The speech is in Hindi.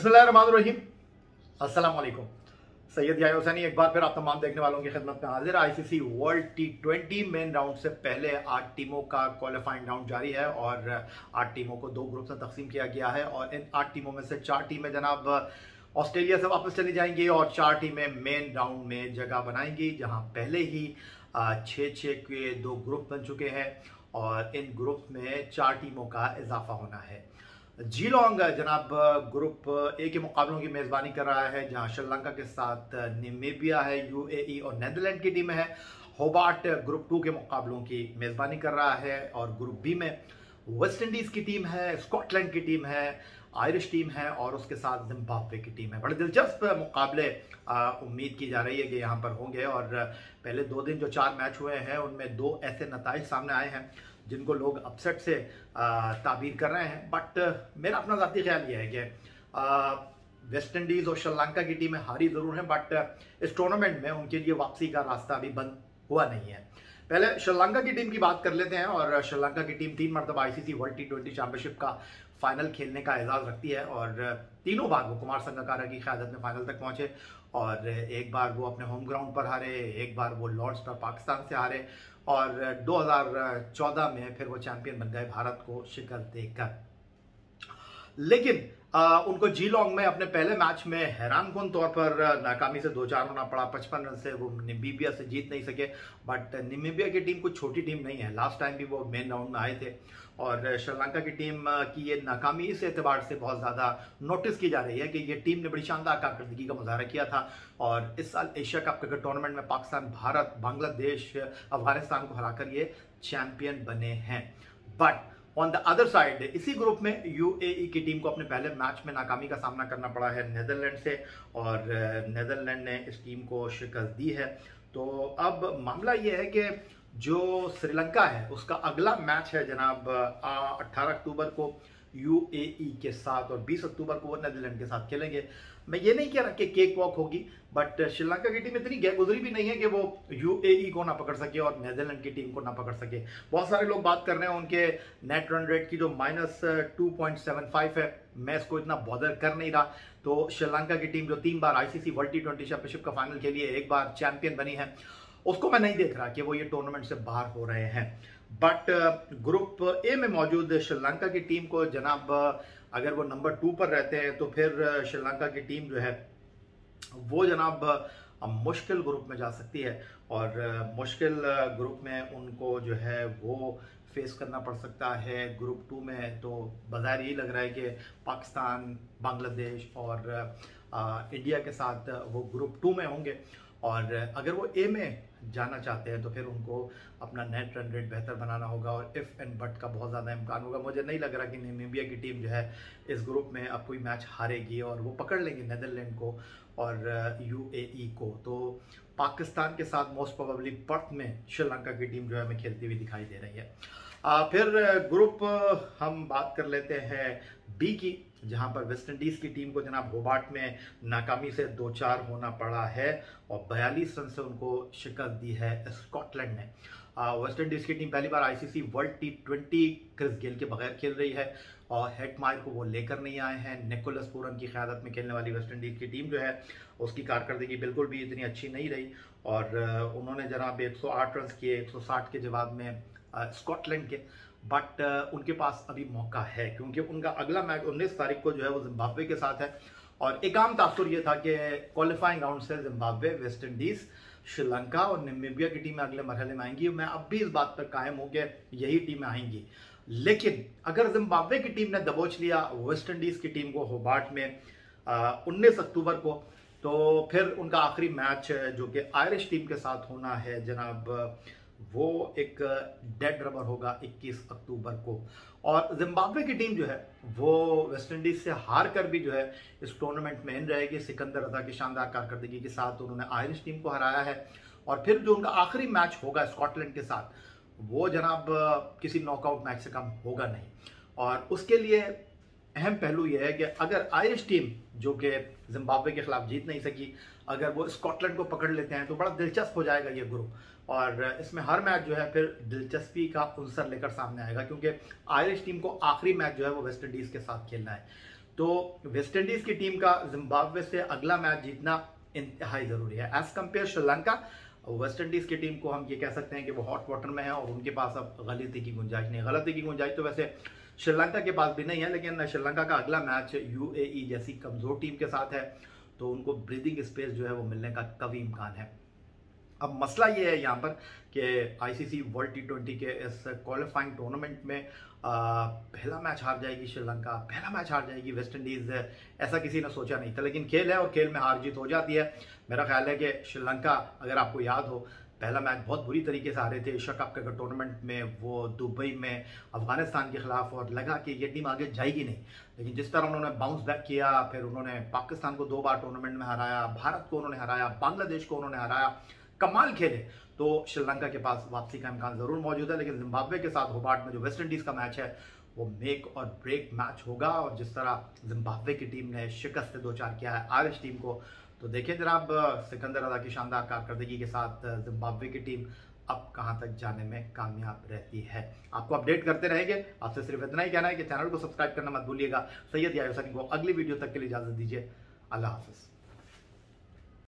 अस्सलाम वालेकुम सैयद या एक बार फिर आप तमाम देखने वालों की खिदमत में हाजिर। ICC world T twenty men round से पहले आठ टीमों का क्वालिफाइंग राउंड जारी है और आठ टीमों को दो ग्रुप में तकसीम किया गया है और इन आठ टीमों में से चार टीमें जनाब ऑस्ट्रेलिया से वापस चली जाएँगी और चार टीमें मेन राउंड में जगह बनाएँगी, जहाँ पहले ही छः छः के दो ग्रुप बन चुके हैं और इन ग्रुप में चार टीमों का इजाफा होना है। जीलोंग जनाब, ग्रुप ए के मुकाबलों की मेज़बानी कर रहा है, जहाँ श्रीलंका के साथ निमेबिया है यूएई और नेदरलैंड की टीम है। होबार्ट ग्रुप टू के मुकाबलों की मेज़बानी कर रहा है और ग्रुप बी में वेस्ट इंडीज़ की टीम है, स्कॉटलैंड की टीम है, आयरिश टीम है और उसके साथ जिम्बाब्वे की टीम है। बड़े दिलचस्प मुकाबले उम्मीद की जा रही है कि यहाँ पर होंगे और पहले दो दिन जो चार मैच हुए हैं, उनमें दो ऐसे नतज सामने आए हैं। जिनको लोग अपसेट से ताबीर कर रहे हैं। बट मेरा अपना ज़ाती ख्याल ये है कि वेस्ट इंडीज़ और श्रीलंका की टीमें हारी ज़रूर हैं बट इस टूर्नामेंट में उनके लिए वापसी का रास्ता अभी बंद हुआ नहीं है। पहले श्रीलंका की टीम की बात कर लेते हैं और श्रीलंका की टीम तीन मरतबा ICC world T twenty championship का फाइनल खेलने का एजाज रखती है और तीनों बार वो कुमार संगकारा की क्यादत में फाइनल तक पहुँचे और एक बार वो अपने होम ग्राउंड पर हारे, एक बार वो लॉर्ड्स पर पाकिस्तान से हारे। और 2014 में फिर वो चैंपियन बन गए भारत को शिकस्त देकर लेकिन आ, उनको जी लॉन्ग में अपने पहले मैच में हैरान कन तौर पर नाकामी से दो चार होना पड़ा पचपन रन से वो निमीबिया से जीत नहीं सके। बट निमीबिया की टीम कुछ छोटी टीम नहीं है। लास्ट टाइम भी वो मेन राउंड में आए थे। और श्रीलंका की टीम की ये नाकामी इस एतबार से बहुत ज़्यादा नोटिस की जा रही है कि ये टीम ने बड़ी शानदार कारकर्दगी का मुजाहरा किया था। और इस साल एशिया कप क्रिकेट टूर्नामेंट में पाकिस्तान भारत बांग्लादेश अफ़गानिस्तान को हराकर ये चैम्पियन बने हैं। But on the other side इसी ग्रुप में यूएई की टीम को अपने पहले मैच में नाकामी का सामना करना पड़ा है नेदरलैंड से और नेदरलैंड ने इस टीम को शिकस्त दी है। तो अब मामला ये है कि जो श्रीलंका है, उसका अगला मैच है जनाब 18 अक्टूबर को। यूएई के साथ और 20 अक्टूबर को वो नेदरलैंड के साथ खेलेंगे। मैं ये नहीं कह रहा कि केक वॉक होगी बट श्रीलंका की टीम इतनी गैर गुजरी भी नहीं है कि वो यूएई को ना पकड़ सके और नेदरलैंड की टीम को ना पकड़ सके। बहुत सारे लोग बात कर रहे हैं उनके नेट रन रेट की जो minus two point seven five है। मैं इसको इतना बॉदर कर नहीं रहा। तो श्रीलंका की टीम जो तीन बार ICC world T twenty championship का फाइनल खेली है, एक बार चैंपियन बनी है। उसको मैं नहीं देख रहा कि वो ये टूर्नामेंट से बाहर हो रहे हैं। बट ग्रुप ए में मौजूद श्रीलंका की टीम को जनाब अगर वो नंबर टू पर रहते हैं तो फिर श्रीलंका की टीम जो है, वो जनाब मुश्किल ग्रुप में जा सकती है। और मुश्किल ग्रुप में उनको जो है, वो फेस करना पड़ सकता है ग्रुप टू में। तो बाज़ार यही लग रहा है कि पाकिस्तान, बांग्लादेश और इंडिया के साथ वो ग्रुप टू में होंगे। और अगर वो ए में जाना चाहते हैं तो फिर उनको अपना नेट रन रेट बेहतर बनाना होगा और इफ़ एंड बट का बहुत ज़्यादा इम्कान होगा। मुझे नहीं लग रहा कि नेमीबिया की टीम जो है इस ग्रुप में अब कोई मैच हारेगी और वो पकड़ लेंगे नेदरलैंड को और यूएई को। तो पाकिस्तान के साथ मोस्ट प्रोबेबली पर्थ में श्रीलंका की टीम जो है हमें खेलती हुई दिखाई दे रही है। आ, फिर ग्रुप हम बात कर लेते हैं बी की। जहाँ पर वेस्ट इंडीज की टीम को जनाब होबार्ट में नाकामी से दो चार होना पड़ा है और बयालीस रन से उनको शिकस्त दी है स्कॉटलैंड ने। वेस्ट इंडीज की टीम पहली बार ICC world T twenty Chris Gayle के बगैर खेल रही है और हेटमायर को वो लेकर नहीं आए हैं। निकोलस पूरन की क्यादत में खेलने वाली वेस्ट इंडीज की टीम जो है, उसकी कारकर्दगी बिल्कुल भी इतनी अच्छी नहीं रही और उन्होंने जनाब 108 रन किए 160 के जवाब में स्कॉटलैंड के। बट uh, उनके पास अभी मौका है क्योंकि उनका अगला मैच उन्नीस तारीख को जो है वो जिम्बाब्वे के साथ है। और एक आम तासुर ये था कि क्वालिफाइंग राउंड से जिम्बाब्वे वेस्ट इंडीज श्रीलंका और निमीबिया की टीमें अगले मरहले में आएँगी। मैं अब भी इस बात पर कायम हूँ कि यही टीमें आएँगी। लेकिन अगर जिम्बाब्वे की टीम ने दबोच लिया वेस्ट इंडीज की टीम को होबार्ट में उन्नीस अक्टूबर को तो फिर उनका आखिरी मैच जो कि आयरिश टीम के साथ होना है जनाब वो एक डेड रबर होगा 21 अक्टूबर को। और जिम्बाब्वे की टीम जो है, वो वेस्ट इंडीज से हार कर भी जो है, इस टूर्नामेंट में इन रहेगी। सिकंदर रजा की शानदार कारकर्दगी के साथ उन्होंने आयरिश टीम को हराया है। और फिर जो उनका आखिरी मैच होगा स्कॉटलैंड के साथ, वो जनाब किसी नॉकआउट मैच से कम होगा नहीं। और उसके लिए अहम पहलू यह है कि अगर आयरिश टीम जो कि जिम्बाब्वे के खिलाफ जीत नहीं सकी, अगर वो स्कॉटलैंड को पकड़ लेते हैं तो बड़ा दिलचस्प हो जाएगा ये ग्रुप और इसमें हर मैच जो है फिर दिलचस्पी का अवसर लेकर सामने आएगा, क्योंकि आयरिश टीम को आखिरी मैच जो है वो वेस्ट इंडीज के साथ खेलना है। तो वेस्ट इंडीज की टीम का जिम्बाब्वे से अगला मैच जीतना इंतहाई ज़रूरी है। As compare Sri Lanka West Indies की टीम को हम ये कह सकते हैं कि वो हॉट वाटर में है और उनके पास अब गलती की गुंजाइश नहीं गलती की गुंजाइश तो वैसे श्रीलंका के पास भी नहीं है, लेकिन श्रीलंका का अगला मैच यूएई जैसी कमज़ोर टीम के साथ है तो उनको ब्रीदिंग स्पेस जो है वो मिलने का कभी इम्कान है। अब मसला ये है यहाँ पर कि आईसीसी वर्ल्ड टी ट्वेंटी के इस क्वालिफाइंग टूर्नामेंट में आ, पहला मैच हार जाएगी श्रीलंका पहला मैच हार जाएगी वेस्ट इंडीज़ ऐसा किसी ने सोचा नहीं था लेकिन खेल है और खेल में हार जीत हो जाती है। मेरा ख्याल है कि श्रीलंका अगर आपको याद हो पहला मैच बहुत बुरी तरीके से हारे थे एशिया कप के टूर्नामेंट में वो दुबई में अफ़गानिस्तान के खिलाफ और लगा कि ये टीम आगे जाएगी नहीं। लेकिन जिस तरह उन्होंने बाउंस बैक किया फिर उन्होंने पाकिस्तान को दो बार टूर्नामेंट में हराया भारत को उन्होंने हराया बांग्लादेश को उन्होंने हराया कमाल खेले तो श्रीलंका के पास वापसी का इम्कान ज़रूर मौजूद है, लेकिन जिम्बाब्वे के साथ होबार्ट में जो वेस्ट इंडीज का मैच है, वो मेक और ब्रेक मैच होगा। और जिस तरह जिम्बाब्वे की टीम ने शिकस्त दो चार किया है आयरिश टीम को तो देखिए जनाब सिकंदर अदा की शानदार कारकर्दगी के साथ जिम्बाब्वे की टीम अब कहाँ तक जाने में कामयाब रहती है। आपको अपडेट करते रहेंगे। आपसे सिर्फ़ इतना ही कहना है कि चैनल को सब्सक्राइब करना मत भूलिएगा। सैयद यासनी को अगली वीडियो तक के लिए इजाज़त दीजिए। अल्लाह हाफिज़।